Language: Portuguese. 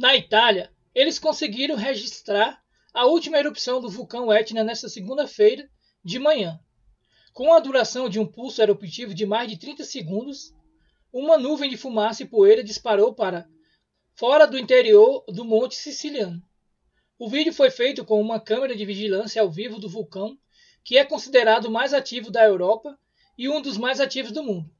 Na Itália, eles conseguiram registrar a última erupção do vulcão Etna nesta segunda-feira de manhã. Com a duração de um pulso eruptivo de mais de 30 segundos, uma nuvem de fumaça e poeira disparou para fora do interior do Monte Siciliano. O vídeo foi feito com uma câmera de vigilância ao vivo do vulcão, que é considerado o mais ativo da Europa e um dos mais ativos do mundo.